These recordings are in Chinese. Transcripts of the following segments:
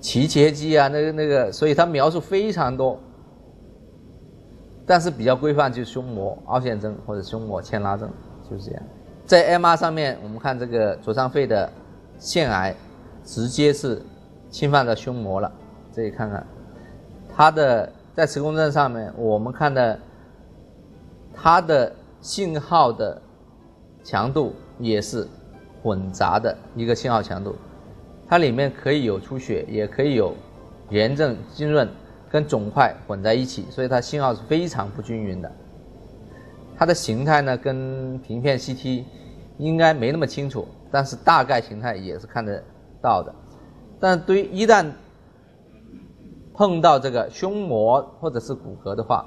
脐切肌啊，那个那个，所以它描述非常多。但是比较规范就是胸膜凹陷症或者胸膜牵拉症，就是这样。在 MR 上面，我们看这个左上肺的腺癌，直接是侵犯到胸膜了。这里看看，它的在磁共振上面，我们看的它的信号的强度也是混杂的一个信号强度，它里面可以有出血，也可以有炎症浸润。跟肿块混在一起，所以它信号是非常不均匀的。它的形态呢，跟平片 CT 应该没那么清楚，但是大概形态也是看得到的。但对于一旦碰到这个胸膜或者是骨骼的话，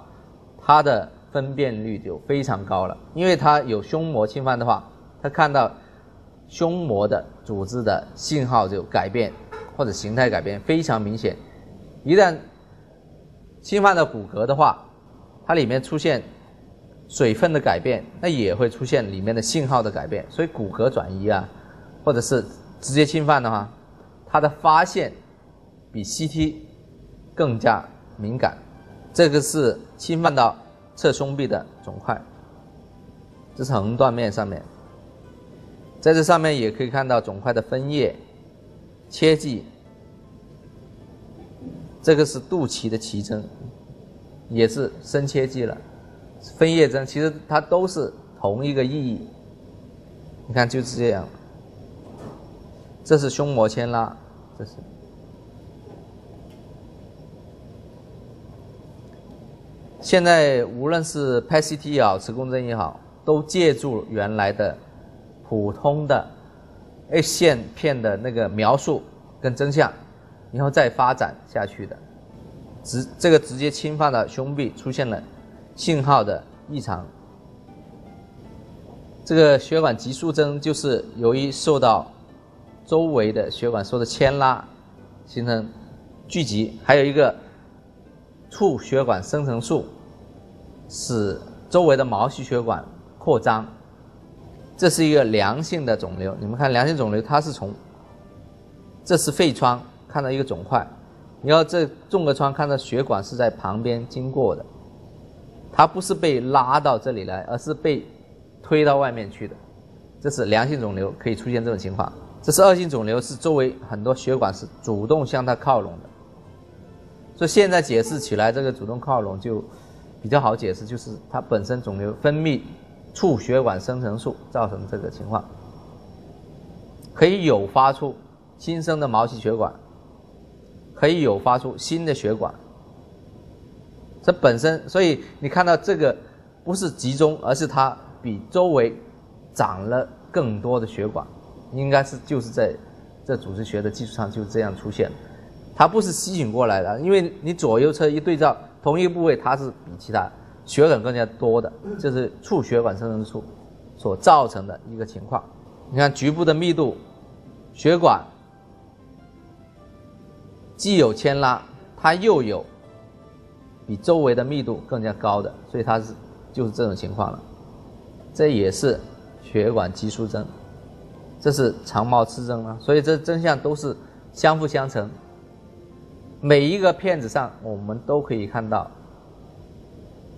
它的分辨率就非常高了，因为它有胸膜侵犯的话，它看到胸膜的组织的信号就改变或者形态改变非常明显。一旦侵犯到骨骼的话，它里面出现水分的改变，那也会出现里面的信号的改变。所以骨骼转移啊，或者是直接侵犯的话，它的发现比 CT 更加敏感。这个是侵犯到侧胸壁的肿块，这是横断面上面，在这上面也可以看到肿块的分叶、切迹。这个是肚脐的脐针，也是深切迹了，分叶针，其实它都是同一个意义。你看就是这样，这是胸膜牵拉，这是。现在无论是拍 CT 也好，磁共振也好，都借助原来的普通的 X 线片的那个描述跟真相。然后再发展下去的，直这个直接侵犯了胸壁，出现了信号的异常。这个血管急速增就是由于受到周围的血管受的牵拉，形成聚集，还有一个促血管生成素，使周围的毛细血管扩张。这是一个良性的肿瘤，你们看良性肿瘤，它是从这是肺窗。看到一个肿块，你要这纵隔疮，看到血管是在旁边经过的，它不是被拉到这里来，而是被推到外面去的。这是良性肿瘤可以出现这种情况。这是恶性肿瘤，是周围很多血管是主动向它靠拢的。所以现在解释起来，这个主动靠拢就比较好解释，就是它本身肿瘤分泌促血管生成素造成这个情况，可以诱发出新生的毛细血管。可以诱发出新的血管，这本身，所以你看到这个不是集中，而是它比周围长了更多的血管，应该是就是在这组织学的基础上就这样出现，它不是吸引过来的，因为你左右侧一对照，同一个部位它是比其他血管更加多的，这是促血管生成素所造成的一个情况。你看局部的密度，血管。既有牵拉，它又有比周围的密度更加高的，所以它是就是这种情况了。这也是血管激素增，这是长毛刺增啊，所以这真相都是相辅相成。每一个片子上我们都可以看到，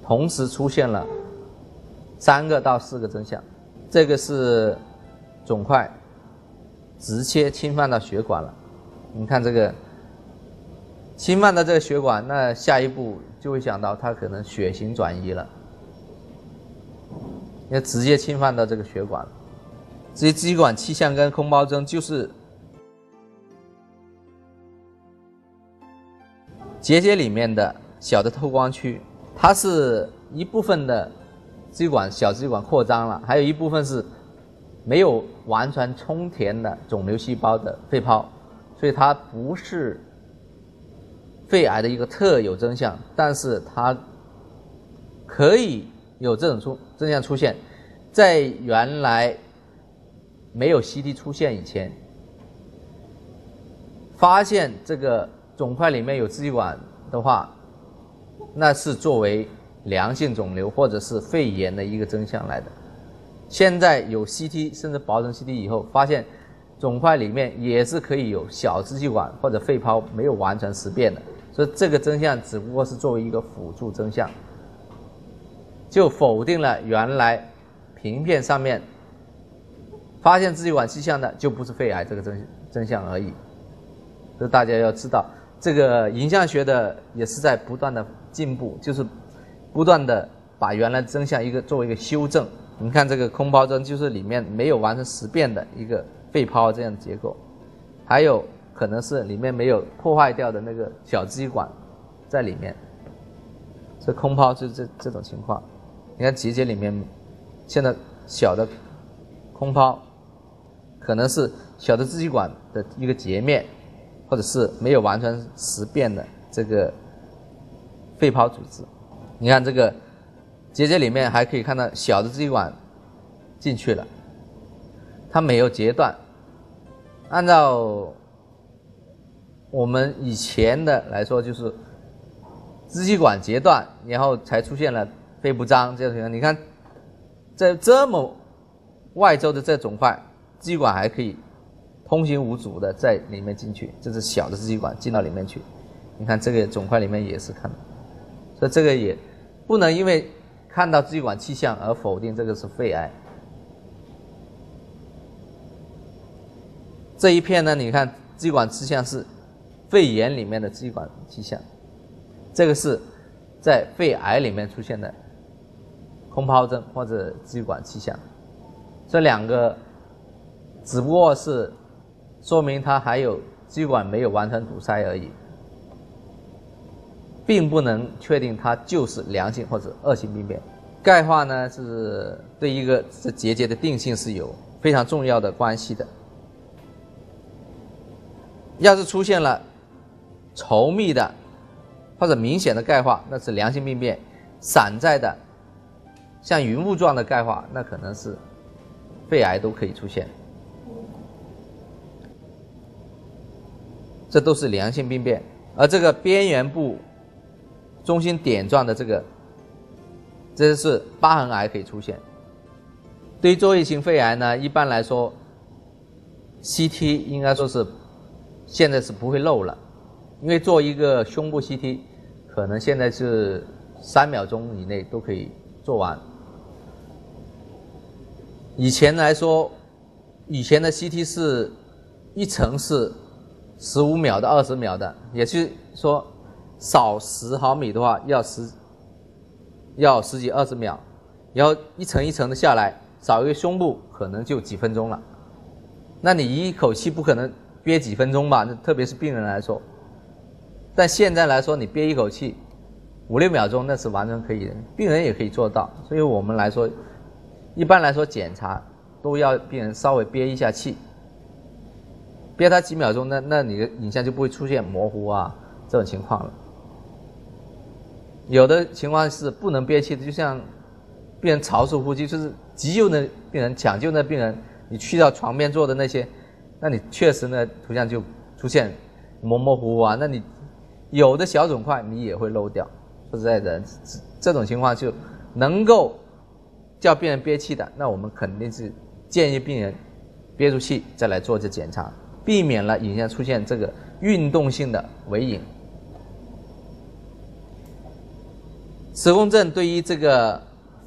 同时出现了三个到四个真相。这个是肿块直接侵犯到血管了，你看这个。侵犯到这个血管，那下一步就会想到它可能血型转移了，要直接侵犯到这个血管了。这些支气管气象跟空包征就是结节里面的小的透光区，它是一部分的支气管小支气管扩张了，还有一部分是没有完全充填的肿瘤细胞的肺泡，所以它不是。肺癌的一个特有真相，但是它可以有这种出真相出现，在原来没有 CT 出现以前，发现这个肿块里面有支气管的话，那是作为良性肿瘤或者是肺炎的一个真相来的。现在有 CT 甚至保证 CT 以后，发现肿块里面也是可以有小支气管或者肺泡没有完全实变的，所以这个真相只不过是作为一个辅助真相，就否定了原来平片上面发现支气管气象的就不是肺癌这个真真相而已。所以大家要知道，这个影像学的也是在不断的进步，就是不断的把原来真相一个作为一个修正。你看这个空包针就是里面没有完成实变的一个。肺泡这样的结构，还有可能是里面没有破坏掉的那个小支气管在里面，这空泡就是这这种情况。你看结节里面现在小的空泡，可能是小的支气管的一个截面，或者是没有完全实变的这个肺泡组织。你看这个结节里面还可以看到小的支气管进去了，它没有截断。按照我们以前的来说，就是支气管截断，然后才出现了肺部张这种情况。你看，在这么外周的这肿块，支气管还可以通行无阻的在里面进去，这是小的支气管进到里面去。你看这个肿块里面也是看，所以这个也不能因为看到支气管气象而否定这个是肺癌。这一片呢，你看支气管气象是肺炎里面的支气管气象，这个是在肺癌里面出现的空泡症或者支气管气象，这两个只不过是说明它还有支气管没有完全堵塞而已，并不能确定它就是良性或者恶性病变。钙化呢是对一个这结节的定性是有非常重要的关系的。要是出现了稠密的或者明显的钙化，那是良性病变；散在的像云雾状的钙化，那可能是肺癌都可以出现。这都是良性病变，而这个边缘部中心点状的这个，这是疤痕癌可以出现。对于周围性肺癌呢，一般来说，CT 应该说是。现在是不会漏了，因为做一个胸部 CT，可能现在是三秒钟以内都可以做完。以前来说，以前的 CT 是一层是十五秒到二十秒的，也就是说少十毫米的话要十要十几二十秒，然后一层一层的下来，少一个胸部可能就几分钟了。那你一口气不可能。憋几分钟吧，那特别是病人来说，但现在来说，你憋一口气五六秒钟，那是完全可以的，病人也可以做到。所以我们来说，一般来说检查都要病人稍微憋一下气，憋他几秒钟，那那你的影像就不会出现模糊啊这种情况了。有的情况是不能憋气的，就像病人潮式呼吸，就是急救的病人、抢救的病人，你去到床边坐的那些。那你确实呢，图像就出现模模糊糊啊。那你有的小肿块你也会漏掉。说实在的，这种情况就能够叫病人憋气的，那我们肯定是建议病人憋住气再来做这检查，避免了影像出现这个运动性的微影。磁共振对于这个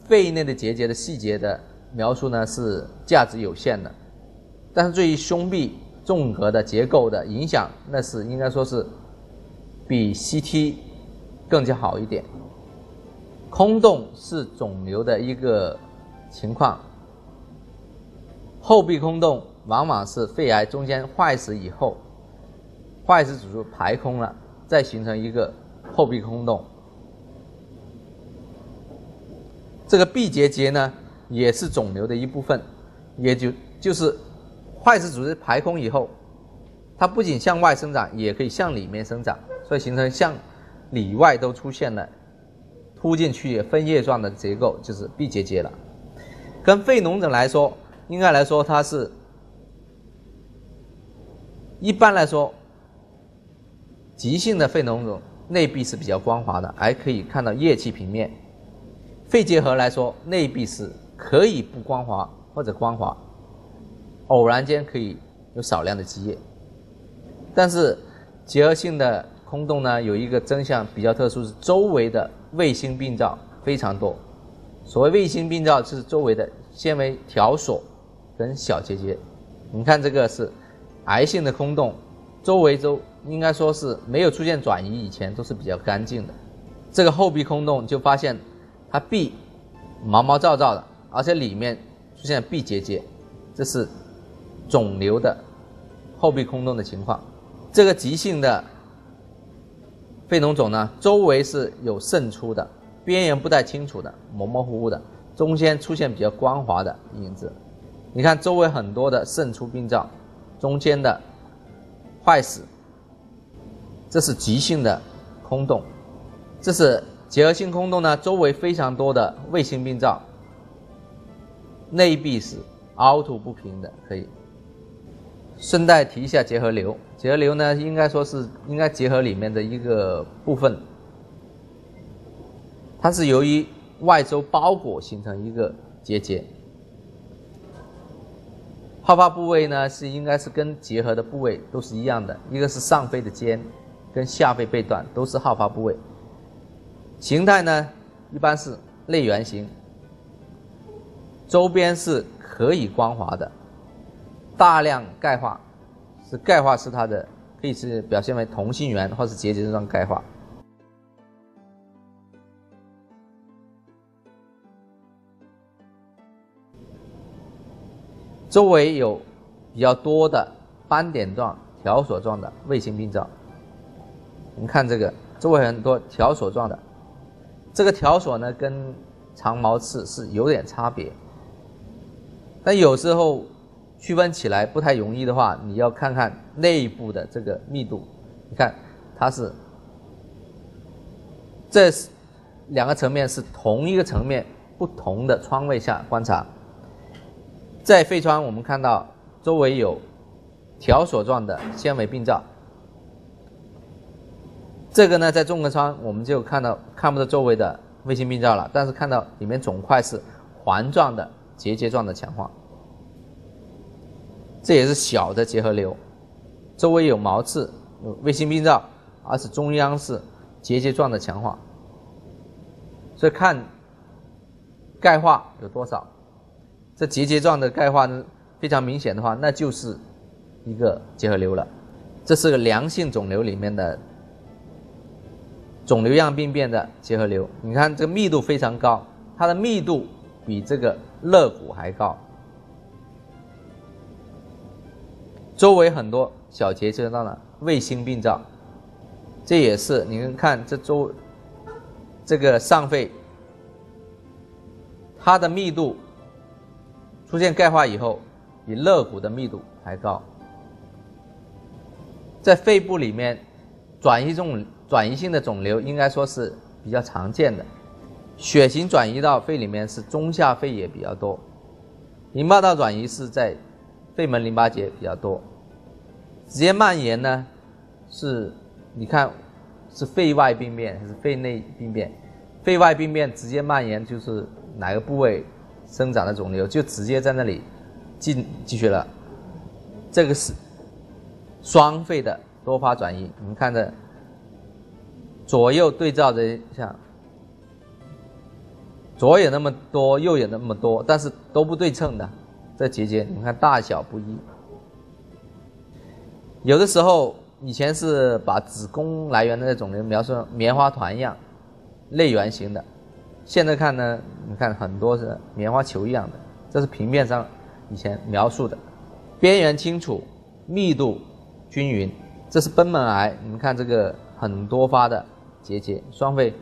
肺内的结节的细节的描述呢，是价值有限的。但是对于胸壁纵隔的结构的影响，那是应该说是比 CT 更加好一点。空洞是肿瘤的一个情况，后壁空洞往往是肺癌中间坏死以后，坏死组织排空了，再形成一个后壁空洞。这个壁结节呢，也是肿瘤的一部分，也就就是。坏死组织排空以后，它不仅向外生长，也可以向里面生长，所以形成向里外都出现了凸进去分叶状的结构，就是壁结节了。跟肺脓肿来说，应该来说它是，一般来说，急性的肺脓肿内壁是比较光滑的，还可以看到液气平面。肺结核来说，内壁是可以不光滑或者光滑。偶然间可以有少量的积液。但是结核性的空洞呢，有一个真相比较特殊，是周围的卫星病灶非常多。所谓卫星病灶，就是周围的纤维条索跟小结节。你看这个是癌性的空洞，周围都应该说是没有出现转移以前都是比较干净的。这个后壁空洞就发现它壁毛毛躁躁的，而且里面出现了壁结节，这是肿瘤的后壁空洞的情况。这个急性的肺脓肿呢，周围是有渗出的，边缘不太清楚的，模模糊糊的，中间出现比较光滑的影子。你看周围很多的渗出病灶，中间的坏死，这是急性的空洞。这是结核性空洞呢，周围非常多的卫星病灶，内壁是凹凸不平的，可以。顺带提一下结核瘤，结核瘤呢，应该说是应该结核里面的一个部分，它是由于外周包裹形成一个结节。好发部位呢是应该是跟结核的部位都是一样的，一个是上肺的尖，跟下肺背段都是好发部位。形态呢，一般是类圆形，周边是可以光滑的，大量钙化，是钙化是它的，可以是表现为同心圆或是结节状钙化。周围有比较多的斑点状、条索状的卫星病灶，你看这个周围很多条索状的。这个条索呢，跟长毛刺是有点差别，但有时候区分起来不太容易的话，你要看看内部的这个密度。你看，它是这是两个层面是同一个层面，不同的窗位下观察，在肺窗我们看到周围有条索状的纤维病灶。这个呢，在纵隔窗我们就看到看不到周围的卫星病灶了，但是看到里面肿块是环状的结节状的强化，这也是小的结核瘤，周围有毛刺，有卫星病灶，而是中央是结节状的强化，所以看钙化有多少，这结节状的钙化呢非常明显的话，那就是一个结核瘤了，这是个良性肿瘤里面的。肿瘤样病变的结核瘤，你看这个密度非常高，它的密度比这个肋骨还高，周围很多小结节状的卫星病灶，这也是你们看这周这个上肺，它的密度出现钙化以后，比肋骨的密度还高，在肺部里面转移这种。转移性的肿瘤应该说是比较常见的，血型转移到肺里面是中下肺也比较多，淋巴道转移是在肺门淋巴结比较多，直接蔓延呢是，你看是肺外病变还是肺内病变？肺外病变直接蔓延就是哪个部位生长的肿瘤就直接在那里进进去了，这个是双肺的多发转移，你们看着。左右对照着一下，左有那么多，右有那么多，但是都不对称的。这结节你看大小不一，有的时候以前是把子宫来源的那肿瘤描述棉花团一样，类圆形的，现在看呢，你看很多是棉花球一样的，这是平面上以前描述的，边缘清楚，密度均匀，这是贲门癌，你们看这个很多发的。结节双肺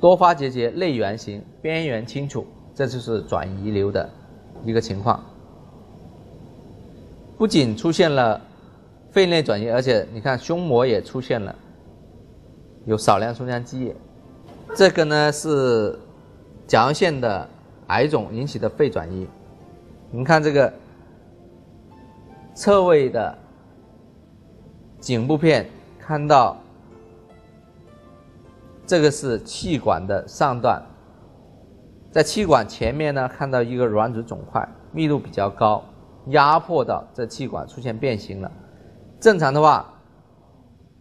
多发结节类圆形，边缘清楚，这就是转移瘤的一个情况。不仅出现了肺内转移，而且你看胸膜也出现了有少量胸腔积液。这个呢是甲状腺的癌肿引起的肺转移。你看这个侧位的。颈部片看到，这个是气管的上段，在气管前面呢看到一个软组织肿块，密度比较高，压迫到这气管出现变形了。正常的话，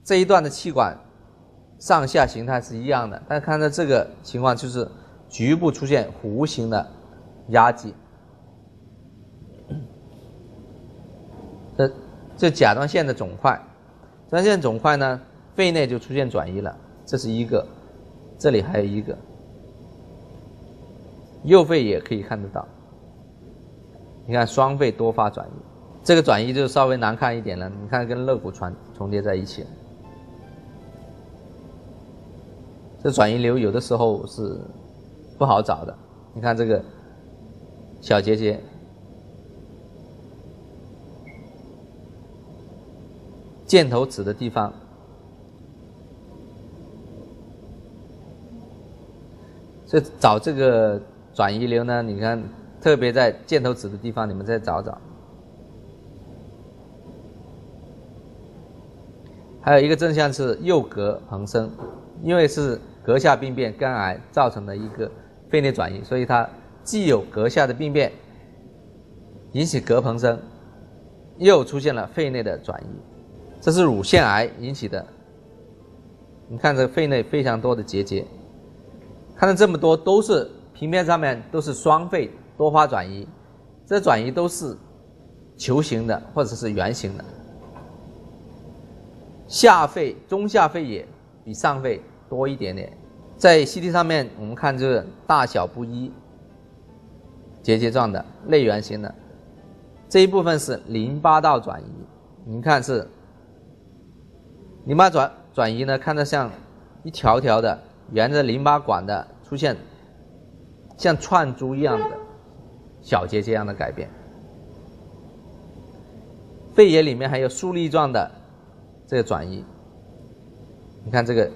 这一段的气管上下形态是一样的，但看到这个情况就是局部出现弧形的压挤。这这甲状腺的肿块，三线肿块呢，肺内就出现转移了，这是一个，这里还有一个，右肺也可以看得到。你看双肺多发转移，这个转移就稍微难看一点了。你看跟肋骨重重叠在一起，这转移瘤有的时候是不好找的。你看这个小结节。箭头指的地方，所以找这个转移瘤呢，你看，特别在箭头指的地方，你们再找找。还有一个症象是右膈膨生，因为是膈下病变肝癌造成的一个肺内转移，所以它既有膈下的病变引起膈膨生，又出现了肺内的转移。这是乳腺癌引起的，你看这肺内非常多的结节，看到这么多都是平面上面都是双肺多发转移，这转移都是球形的或者是圆形的，下肺中下肺也比上肺多一点点，在 CT 上面我们看就是大小不一，结节状的类圆形的，这一部分是淋巴道转移，你看是。淋巴转转移呢，看着像一条条的沿着淋巴管的出现，像串珠一样的小结节样的改变。肺叶里面还有竖粒状的这个转移，你看这个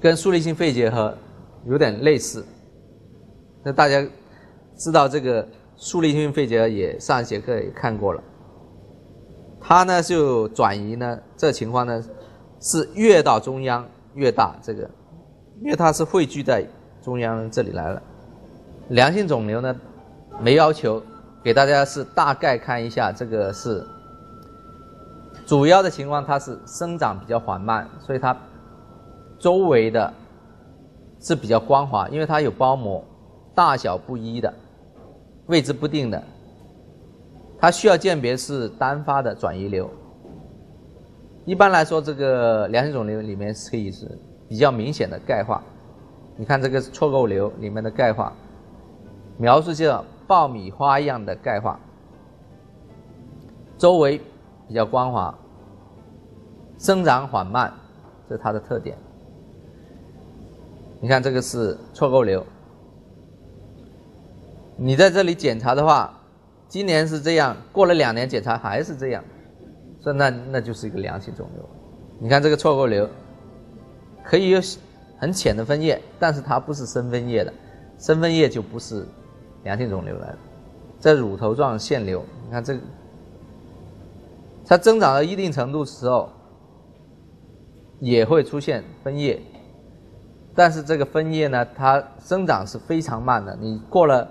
跟竖粒性肺结核有点类似。那大家知道这个竖粒性肺结核也上一节课也看过了。它呢就转移呢，这情况呢是越到中央越大，这个因为它是汇聚在中央这里来了。良性肿瘤呢没要求，给大家是大概看一下，这个是主要的情况，它是生长比较缓慢，所以它周围的是比较光滑，因为它有包膜，大小不一的，位置不定的。它需要鉴别是单发的转移瘤。一般来说，这个良性肿瘤里面可以是比较明显的钙化。你看这个错构瘤里面的钙化，描述叫爆米花一样的钙化，周围比较光滑，生长缓慢，这是它的特点。你看这个是错构瘤，你在这里检查的话。今年是这样，过了两年检查还是这样，说那那就是一个良性肿瘤。你看这个错构瘤，可以有很浅的分叶，但是它不是深分叶的，深分叶就不是良性肿瘤来的。这乳头状腺瘤，你看这个，它增长到一定程度时候，也会出现分叶，但是这个分叶呢，它生长是非常慢的，你过了。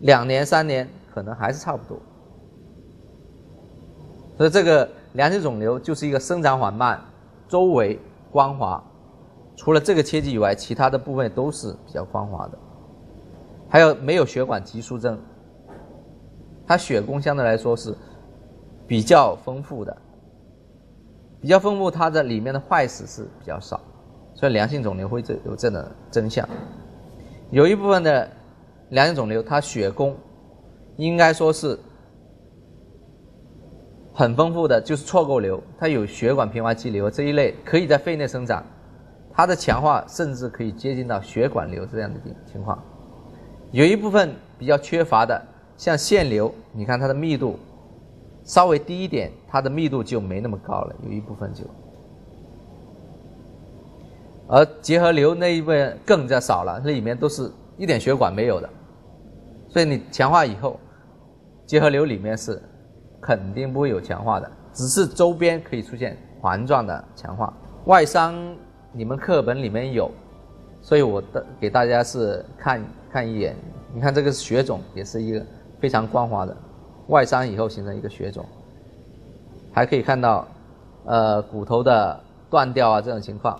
两年三年可能还是差不多，所以这个良性肿瘤就是一个生长缓慢、周围光滑，除了这个切迹以外，其他的部分都是比较光滑的。还有没有血管急疏症？它血供相对来说是比较丰富的，比较丰富，它的里面的坏死是比较少，所以良性肿瘤会这有这的真相。有一部分的。良性肿瘤，它血供应该说是很丰富的，就是错构瘤，它有血管平滑肌瘤这一类，可以在肺内生长，它的强化甚至可以接近到血管瘤这样的情况。有一部分比较缺乏的，像腺瘤，你看它的密度稍微低一点，它的密度就没那么高了，有一部分就，而结核瘤那一部分更加少了，那里面都是一点血管没有的。所以你强化以后，结合瘤里面是肯定不会有强化的，只是周边可以出现环状的强化。外伤你们课本里面有，所以我的给大家是看看一眼你看这个血肿也是一个非常光滑的外伤以后形成一个血肿，还可以看到，呃，骨头的断掉啊这种情况。